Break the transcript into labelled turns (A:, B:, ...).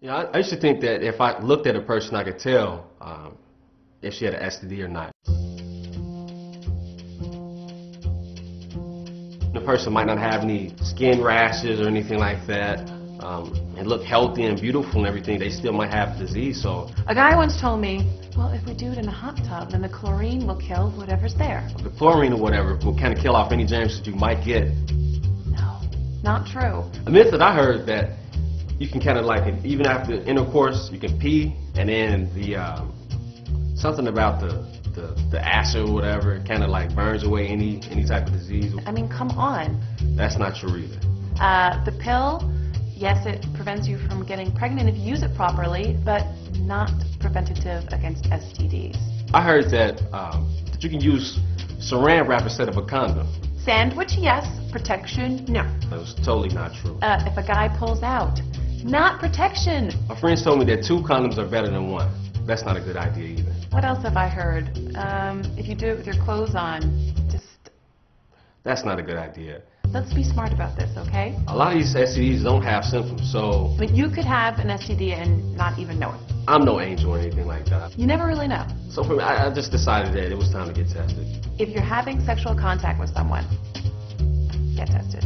A: Yeah, I, I used to think that if I looked at a person, I could tell um, if she had an STD or not. The person might not have any skin rashes or anything like that, um, and look healthy and beautiful and everything. They still might have disease. So
B: A guy once told me, well, if we do it in a hot tub, then the chlorine will kill whatever's there.
A: the chlorine or whatever will kind of kill off any germs that you might get.
B: No, not true.
A: A myth that I heard that you can kind of like it. even after intercourse you can pee and then the um, something about the the, the acid or whatever kind of like burns away any any type of disease.
B: I mean, come on.
A: That's not true either.
B: Uh, the pill, yes, it prevents you from getting pregnant if you use it properly, but not preventative against STDs.
A: I heard that um, that you can use saran wrap instead of a condom.
B: Sandwich, yes. Protection, no.
A: That was totally not true.
B: Uh, if a guy pulls out, not protection.
A: My friends told me that two condoms are better than one. That's not a good idea either.
B: What else have I heard? Um, if you do it with your clothes on, just
A: That's not a good idea.
B: let's be smart about this, okay?
A: A lot of these STDs don't have symptoms, so
B: mean, you could have an STD and not even know it.
A: I'm no angel or anything like that.
B: You never really know.
A: So for me, I, I just decided that it was time to get tested.
B: If you're having sexual contact with someone, get tested.